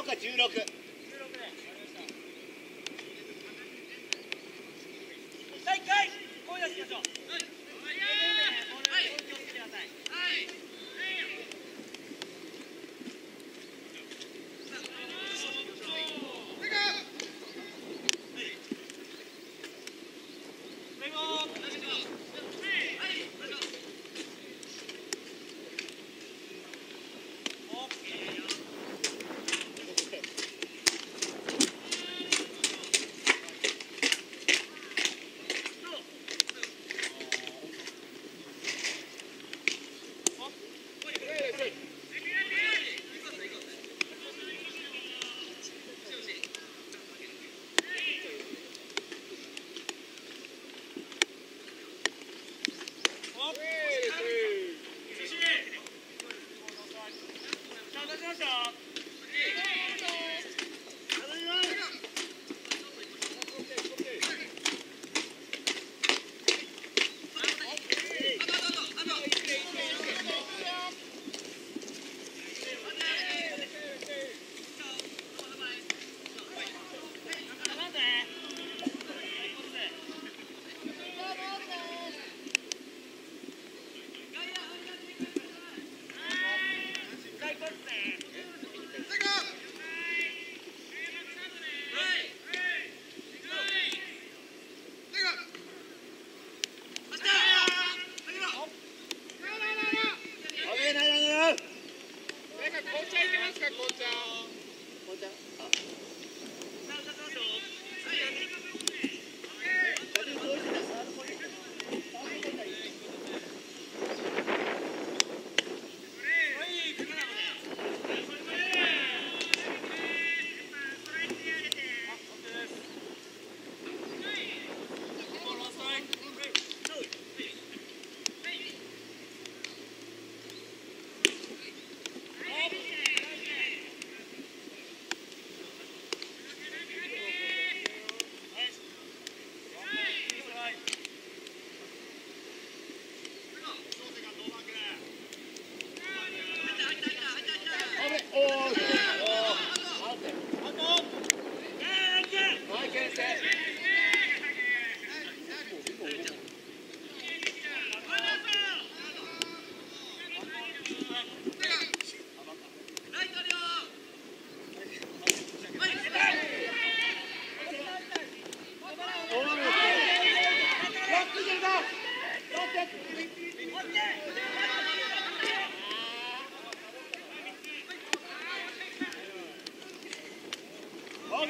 岡16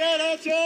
オー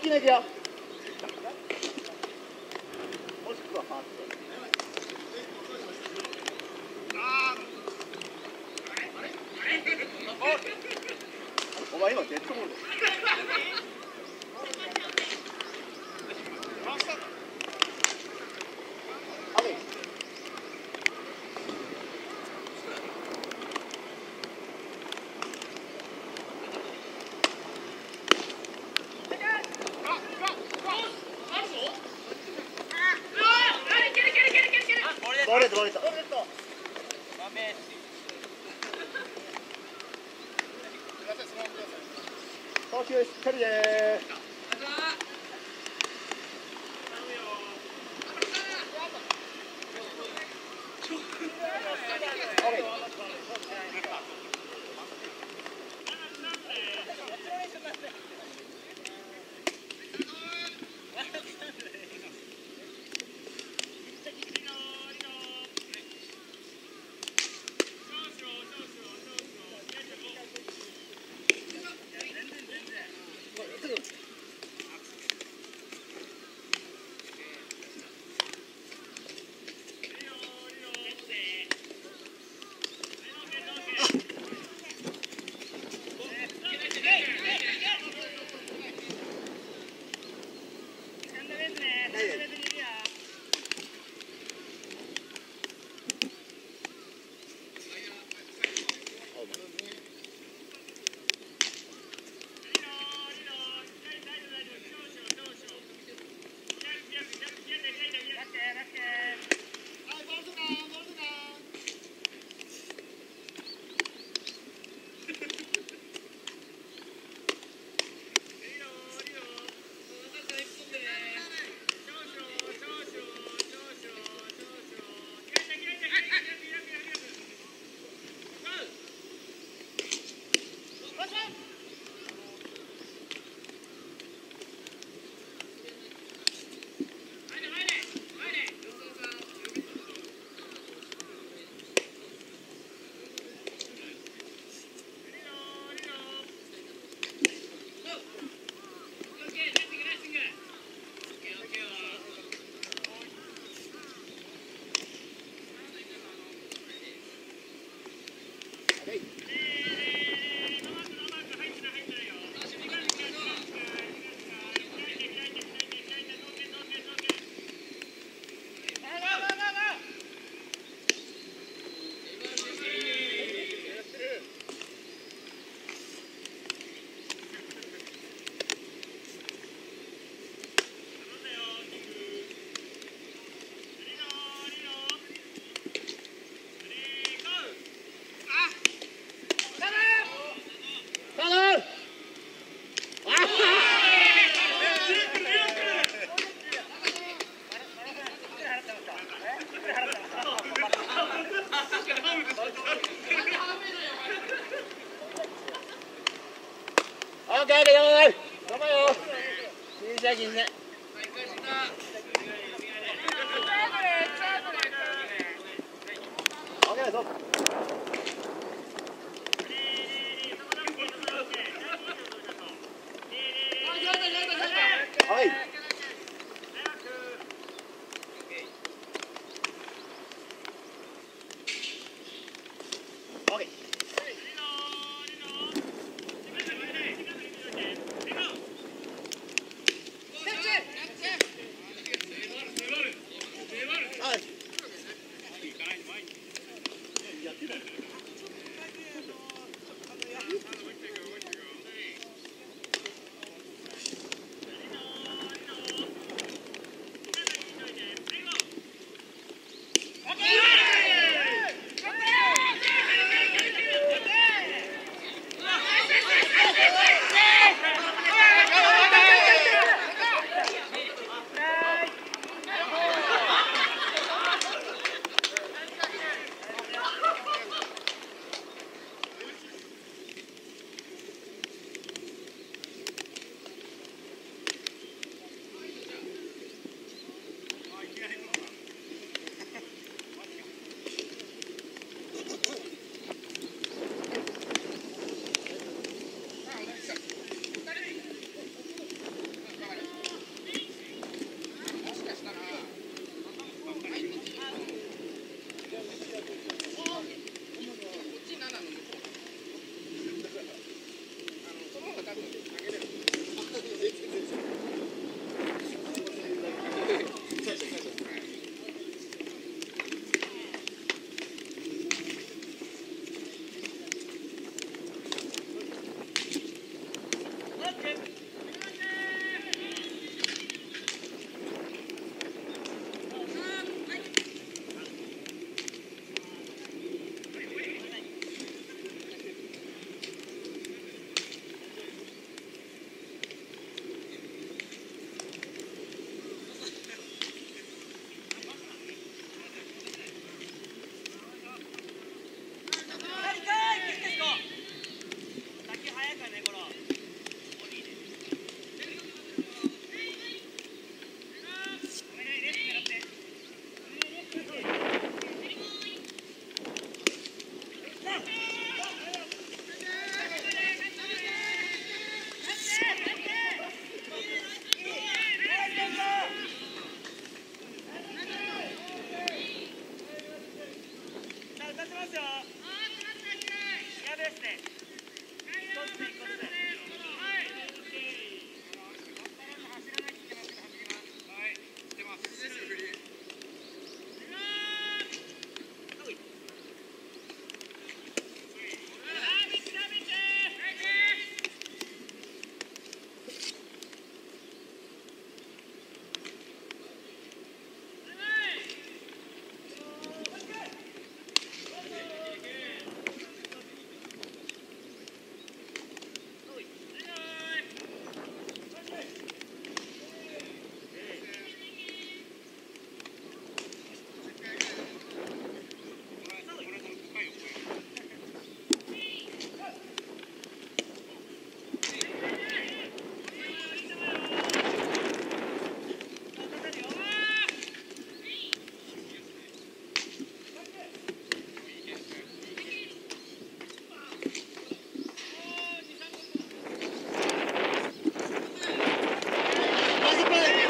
进的酒 Carrier.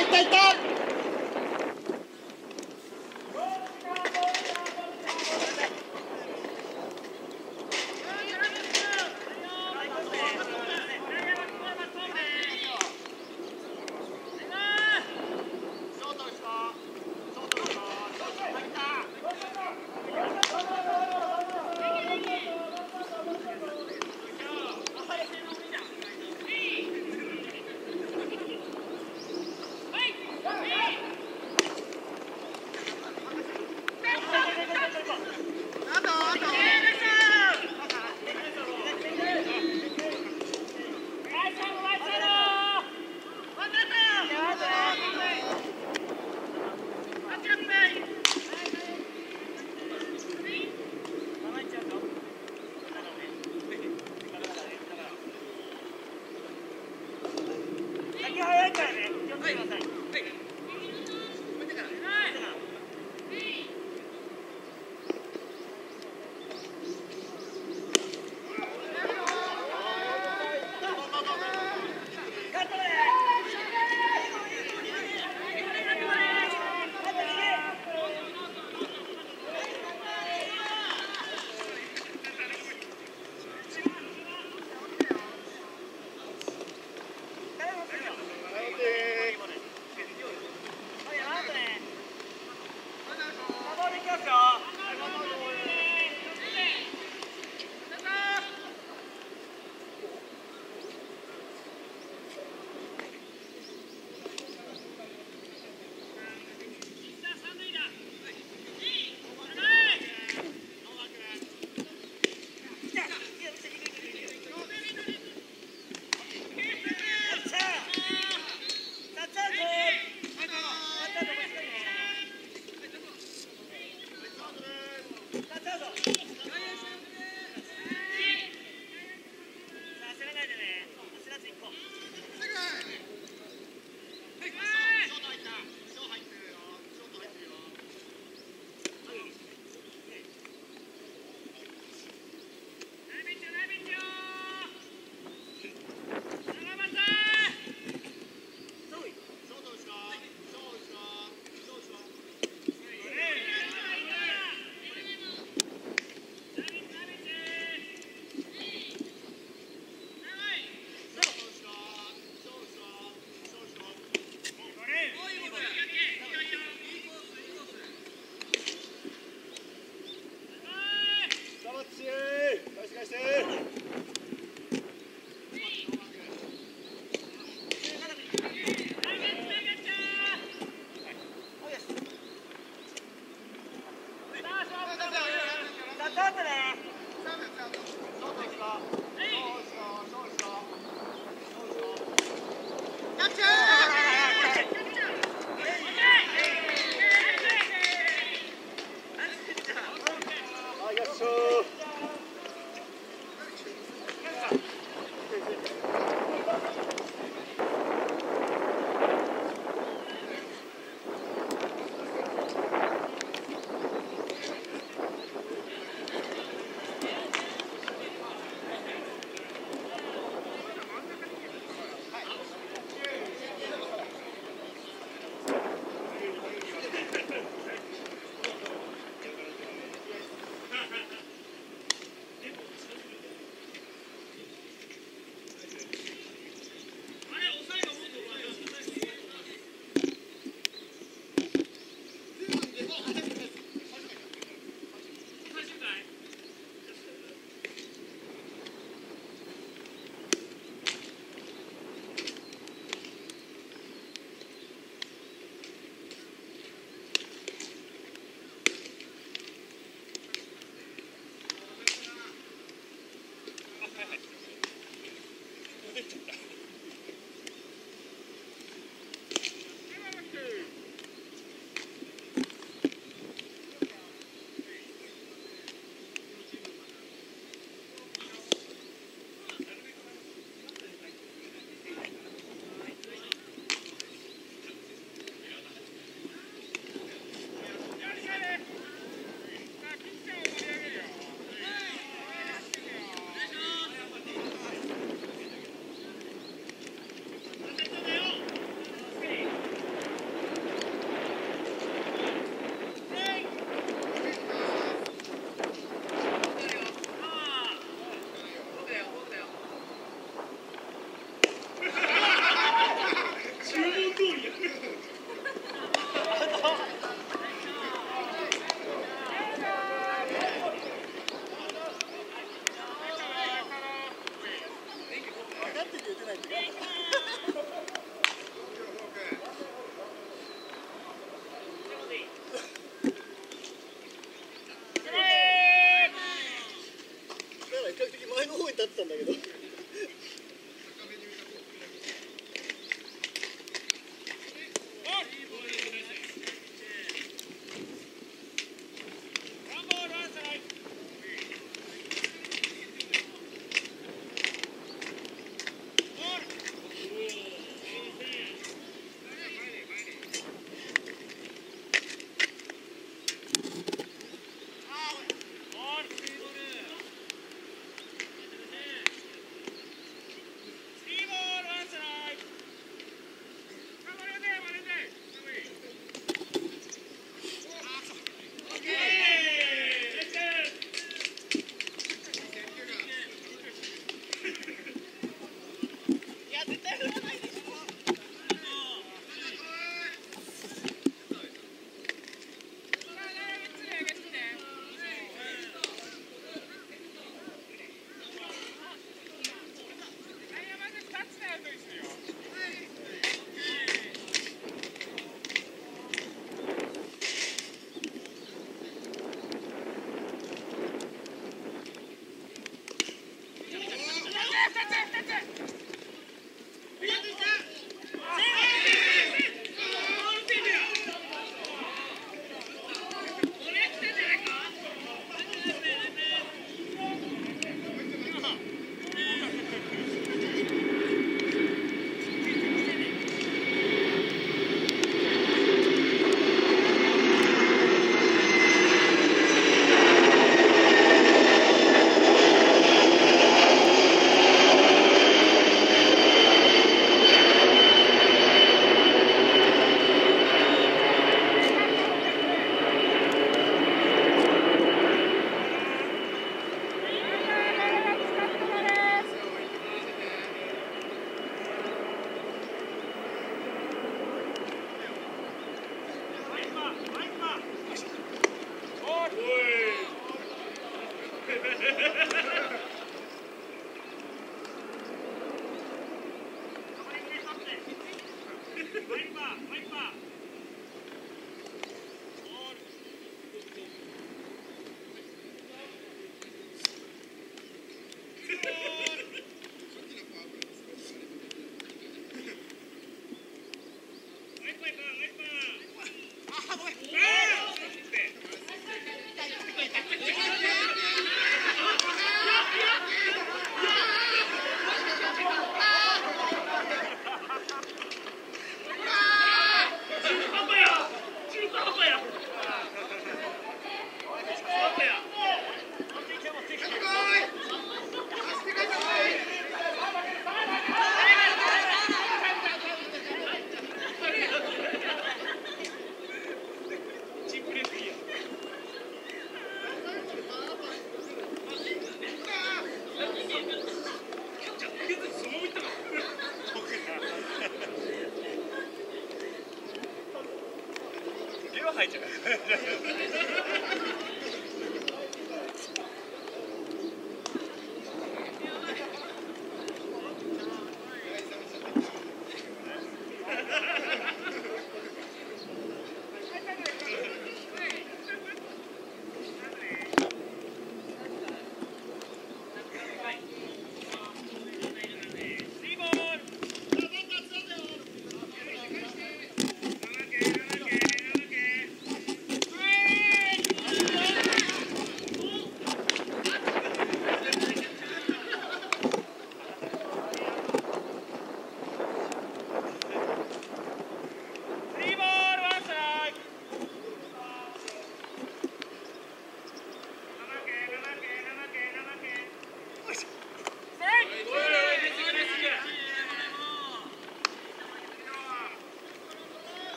いった Ahí va, ahí va.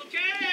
okay?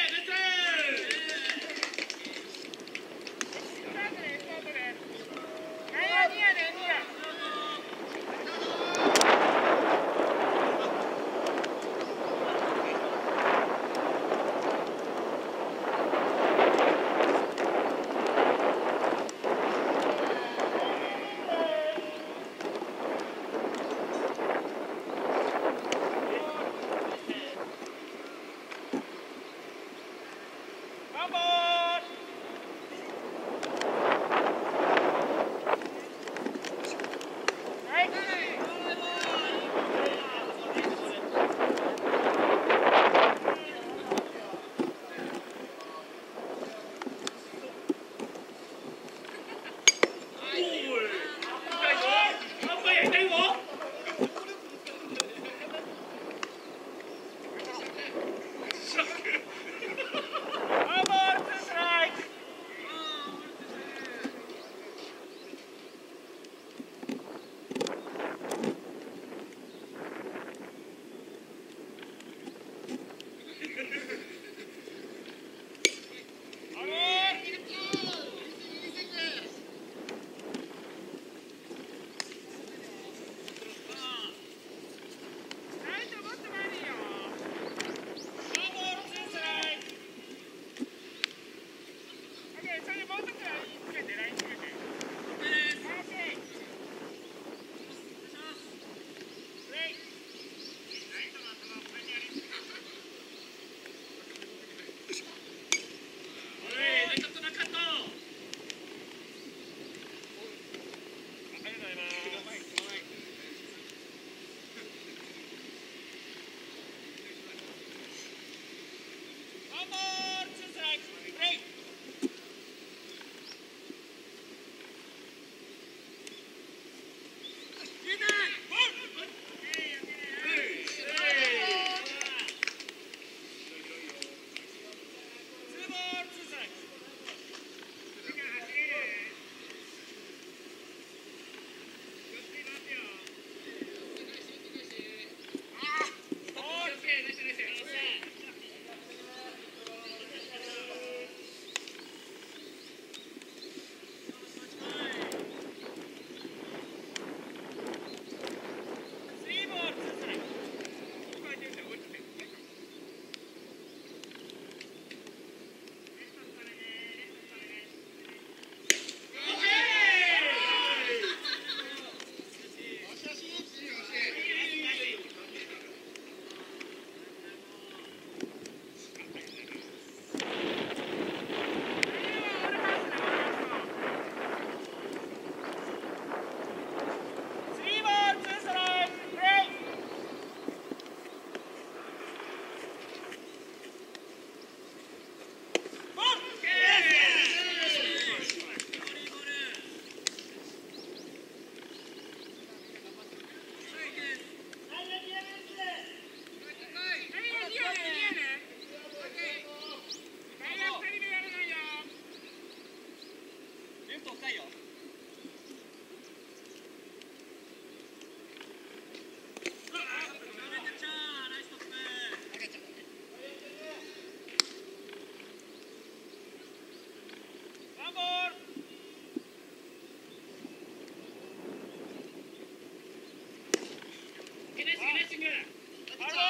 Let's go.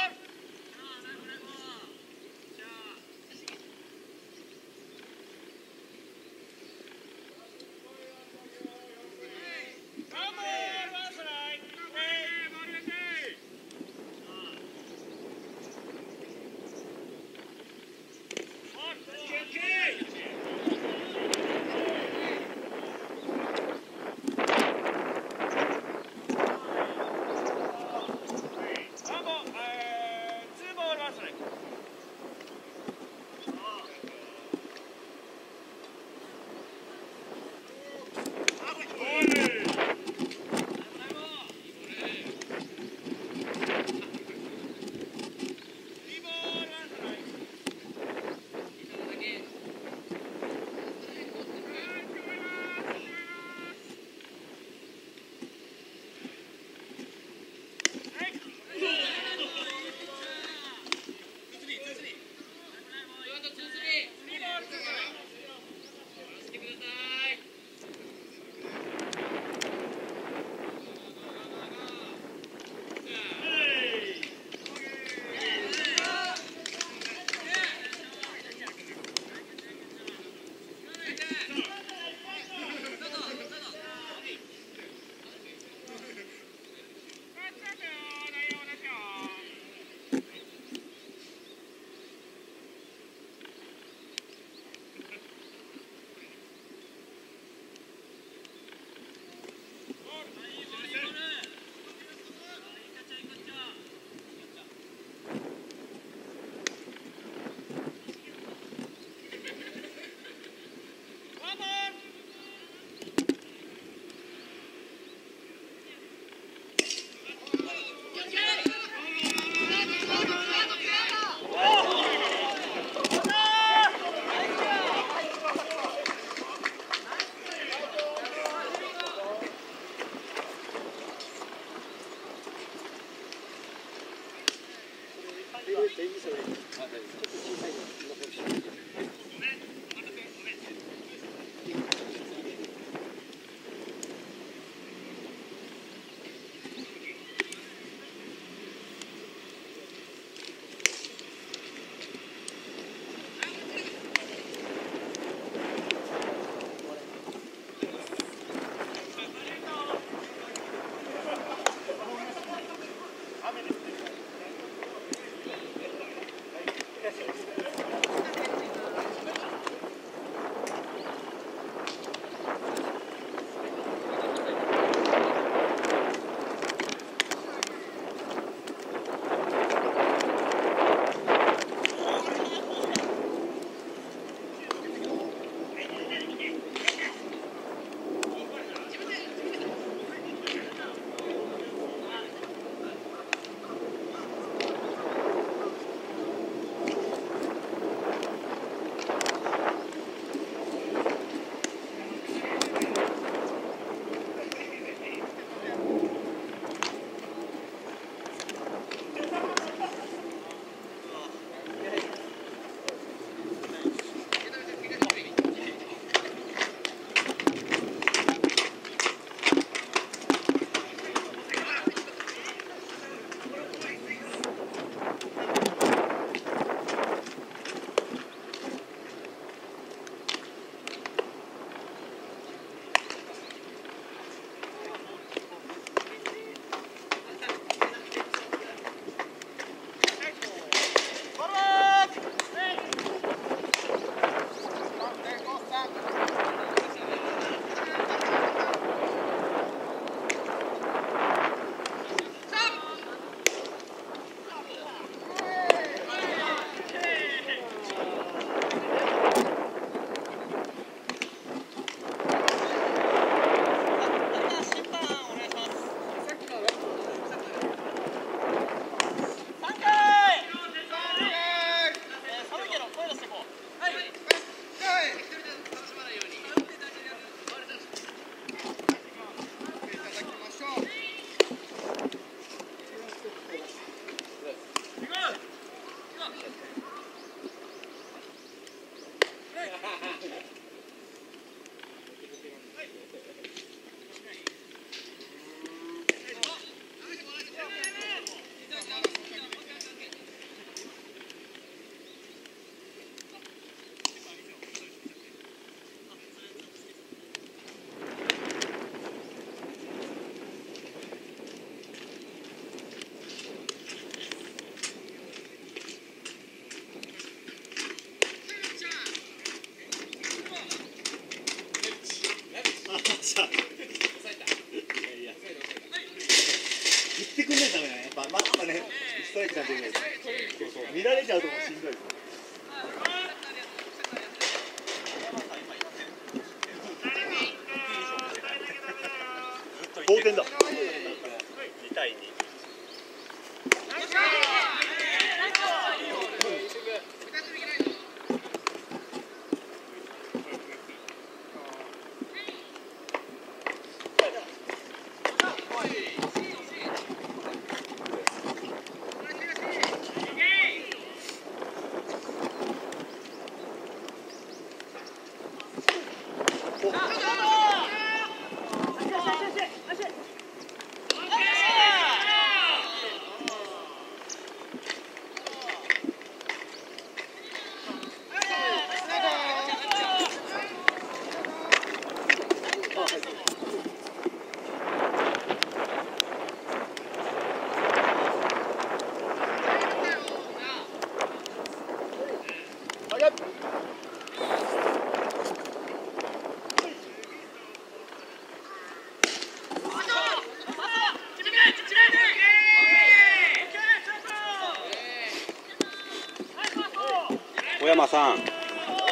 さん、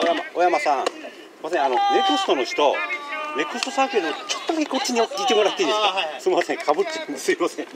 小山小山さん、すみません、あのネクストの人、ネクストサークルのちょっとだけこっちにいてもらっていいですか？あはいはいすみません、かぶっちゃう、すみません。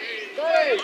Hey!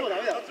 ト当てても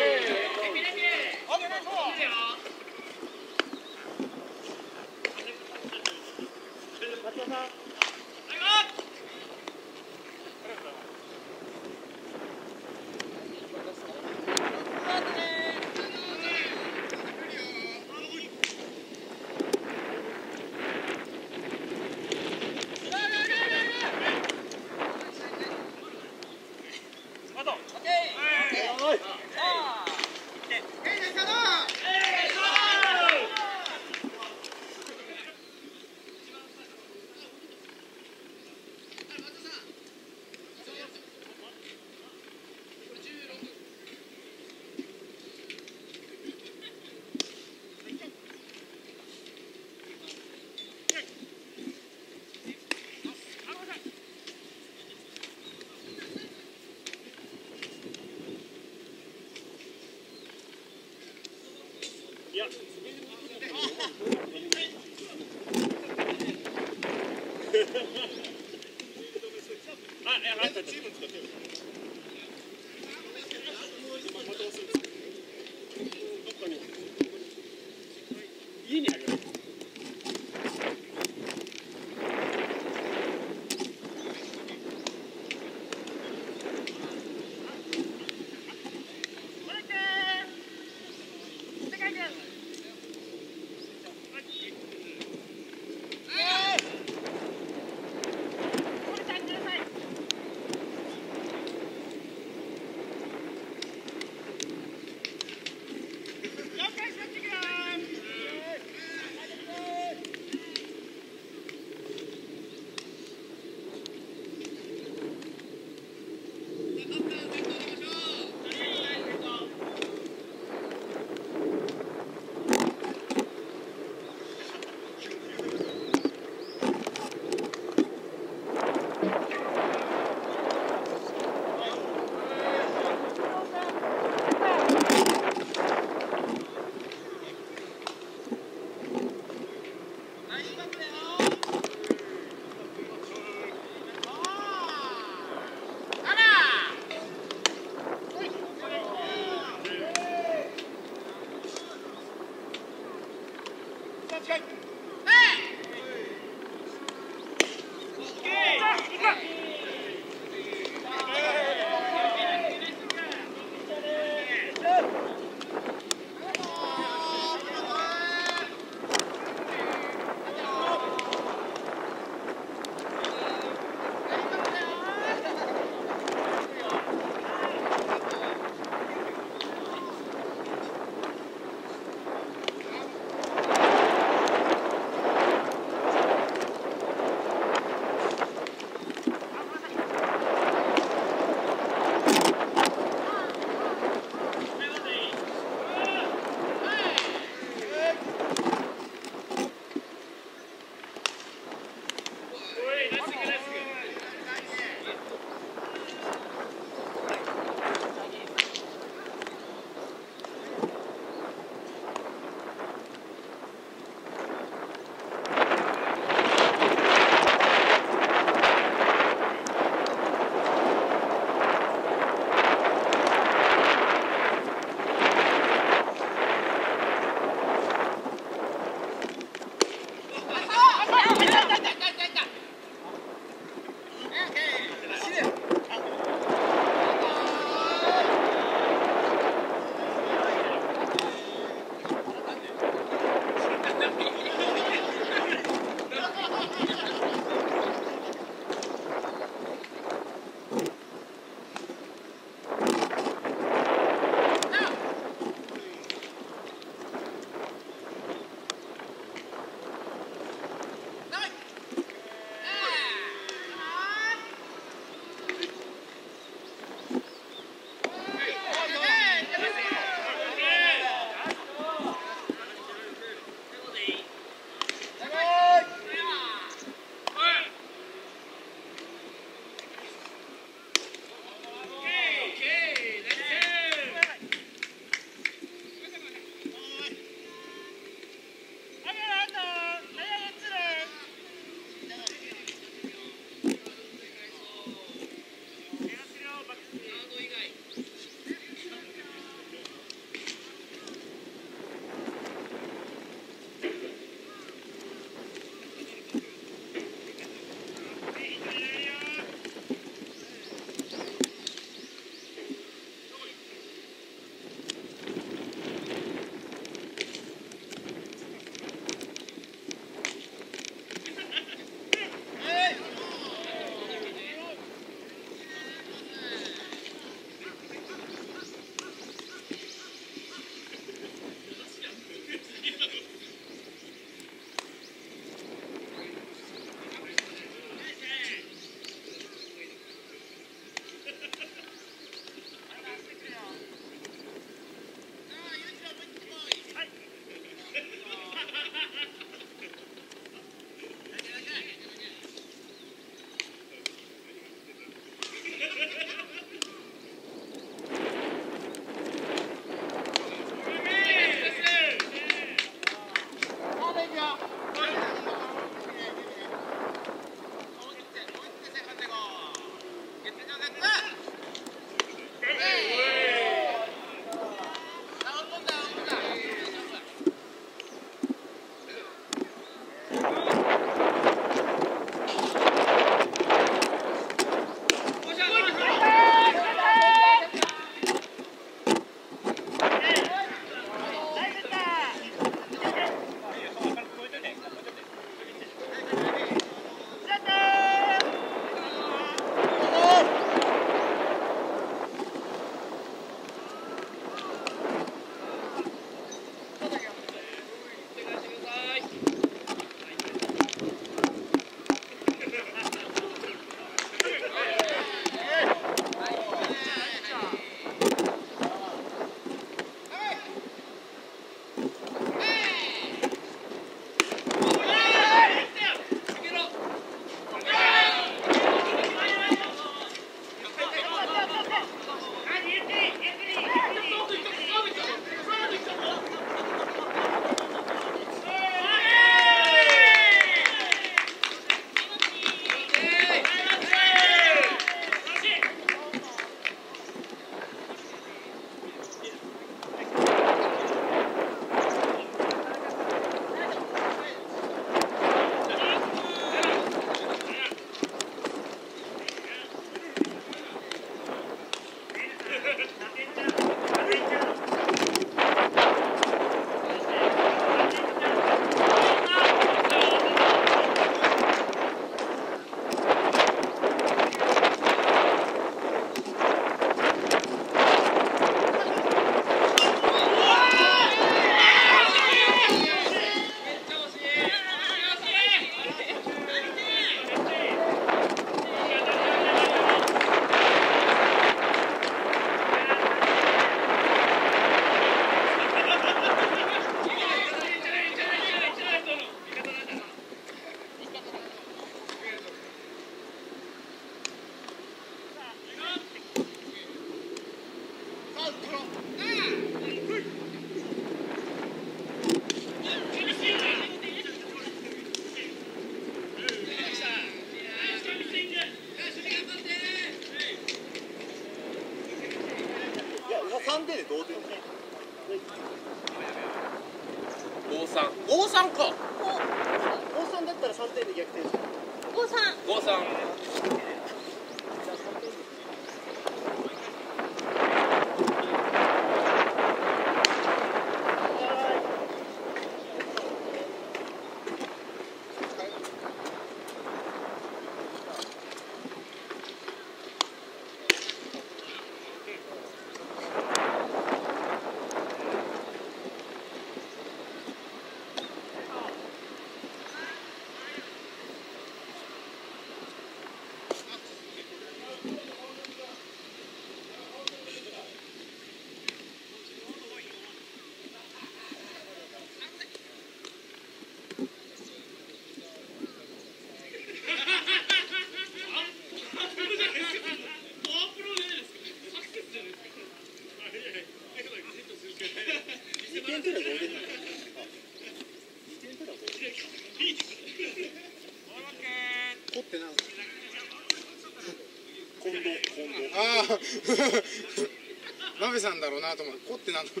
鍋さんだろうなと思って、こってなの。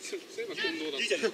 そういえば近藤だ。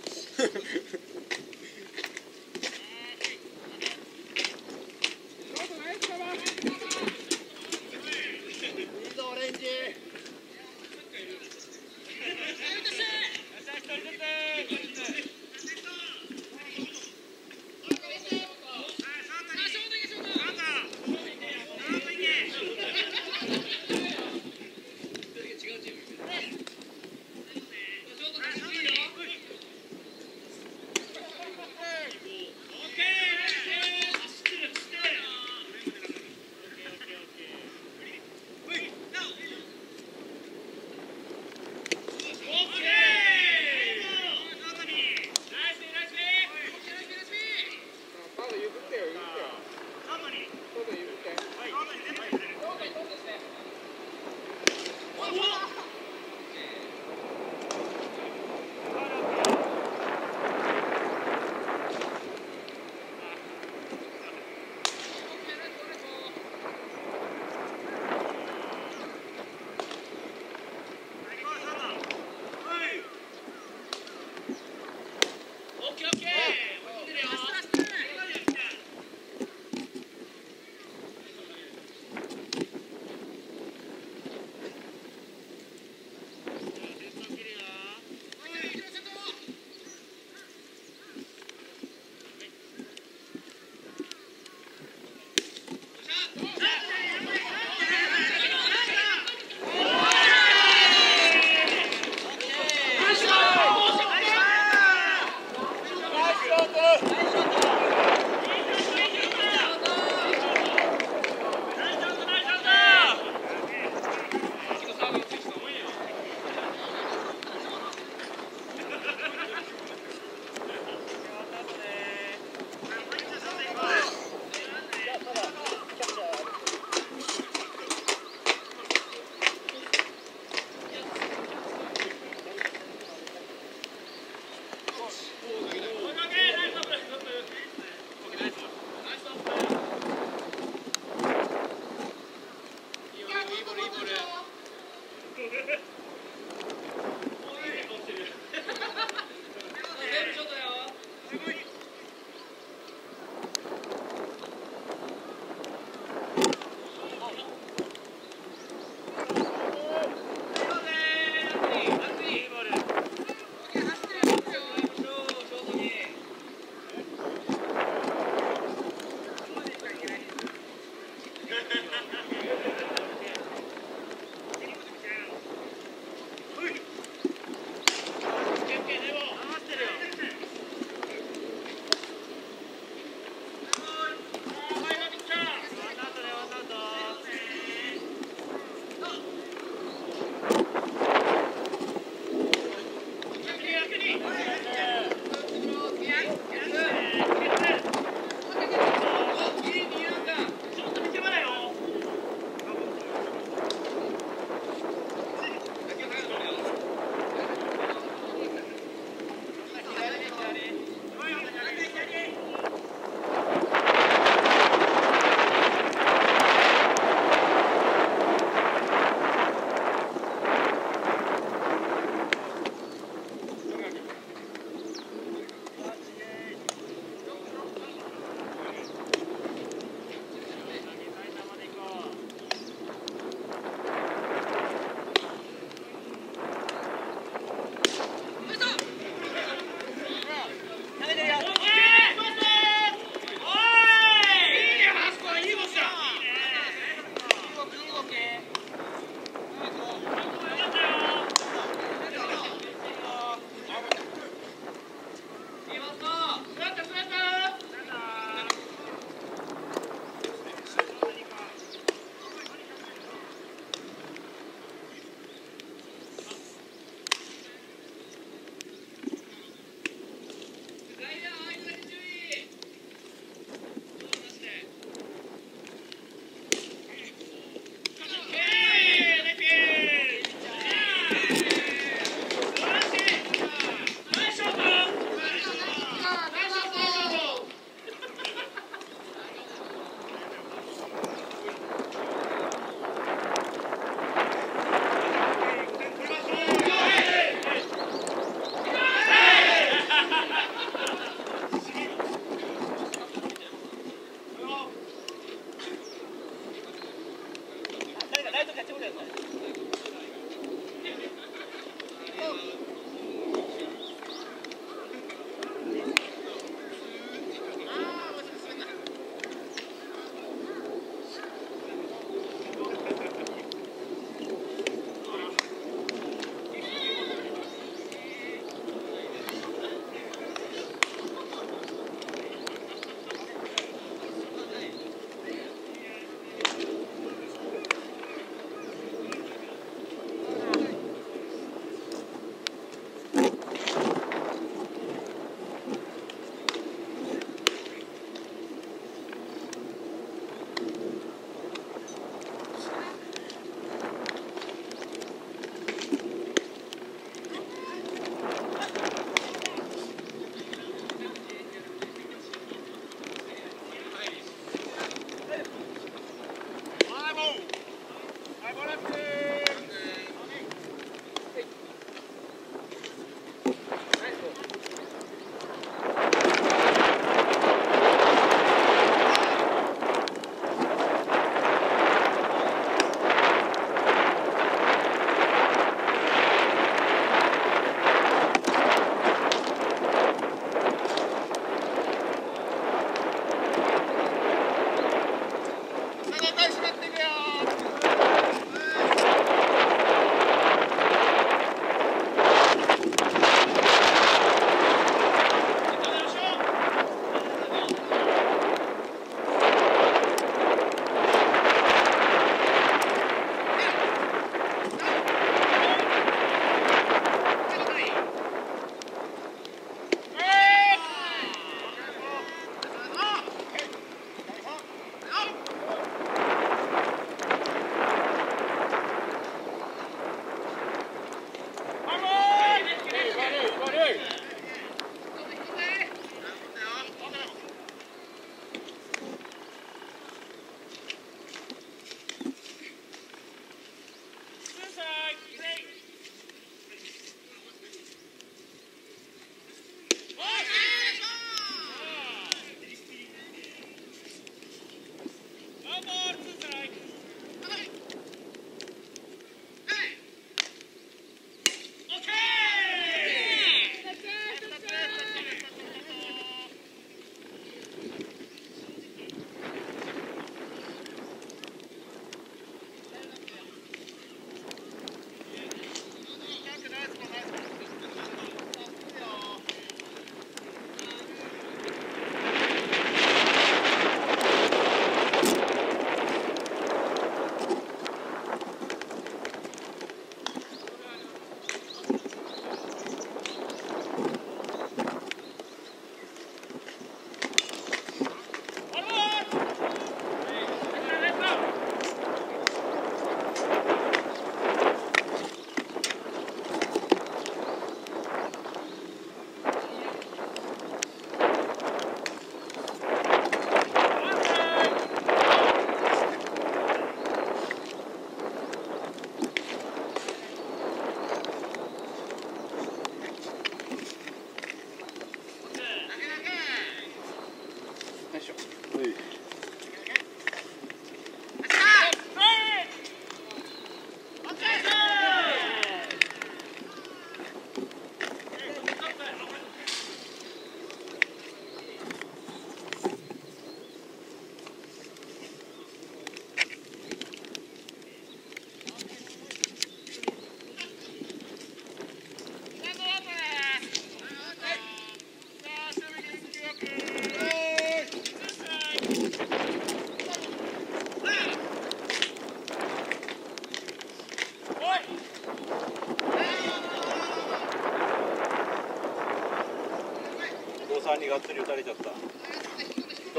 さんにがっつり打たれちゃった。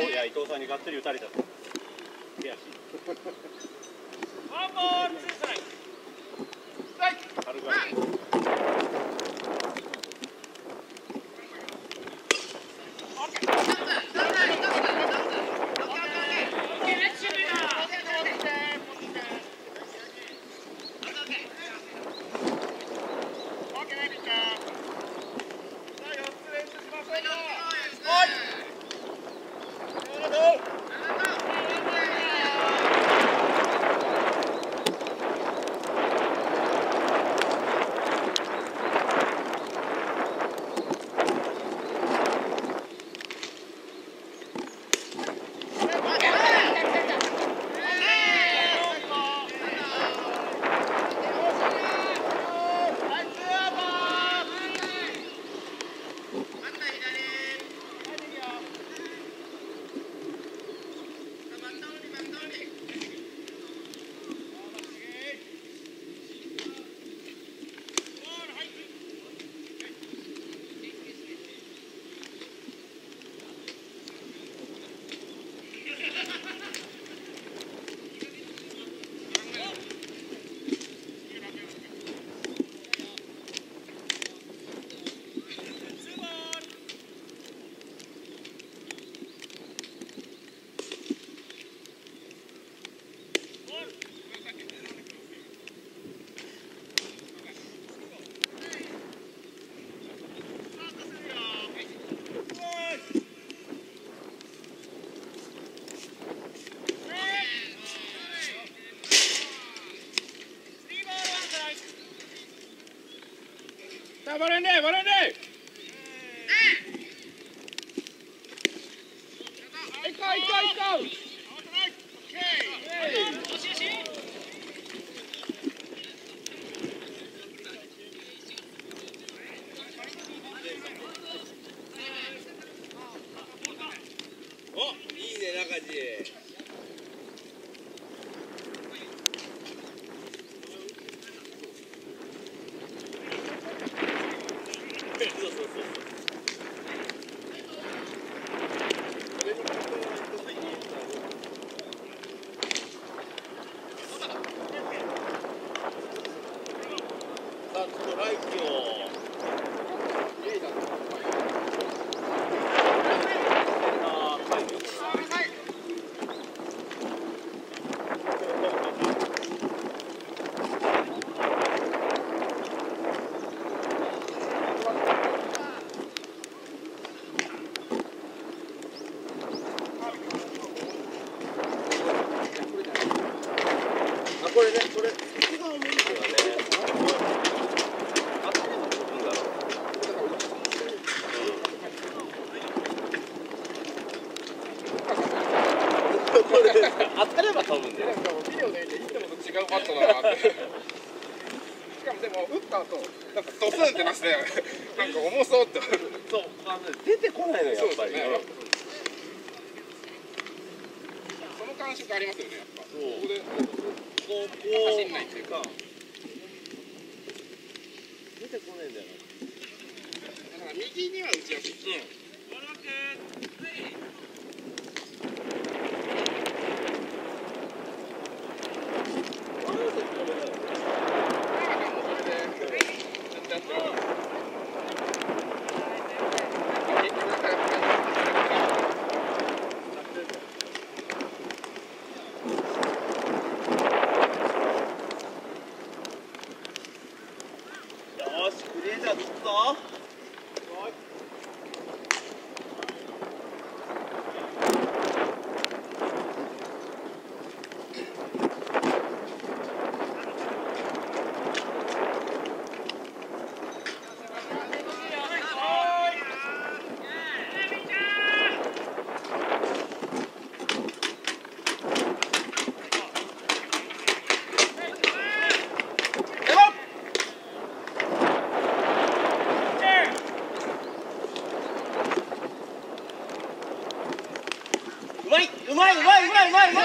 いや伊藤さんにがっつり打たれちゃった。Varané, Varané. 多分ね。なんかもうビデオで見ていつもと違うバットだなって。しかもでも打った後なんかドスンってましね。なんか重そうって wait, wait.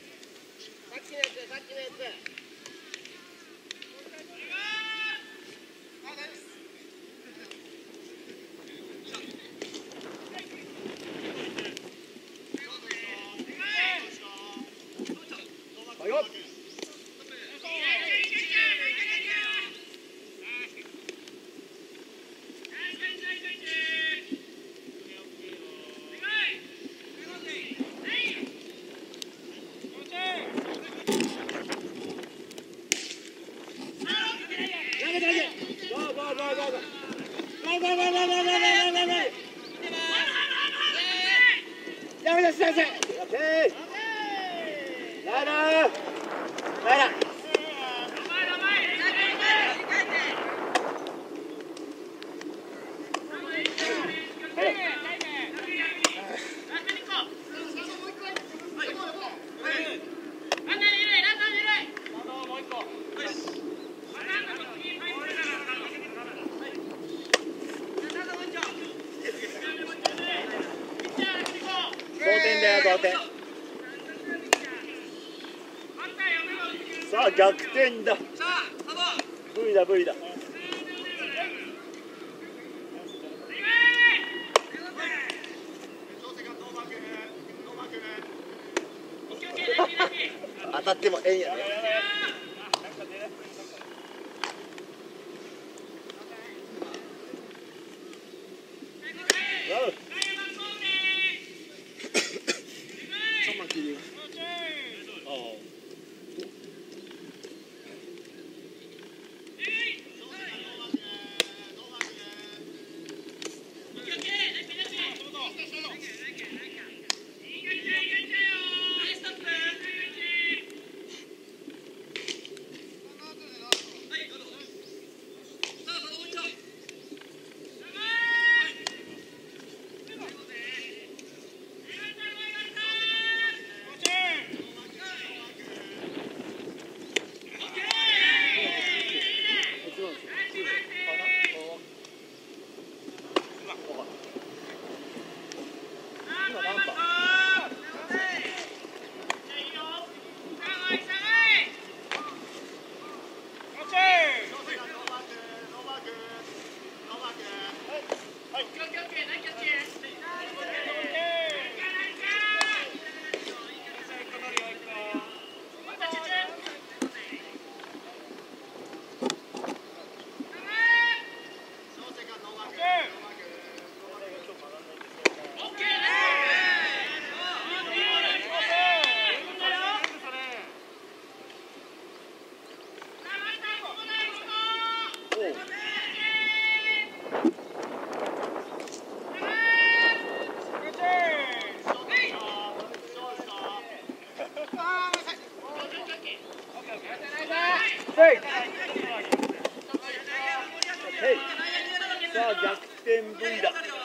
ditunggak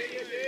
Yeah, yeah, yeah.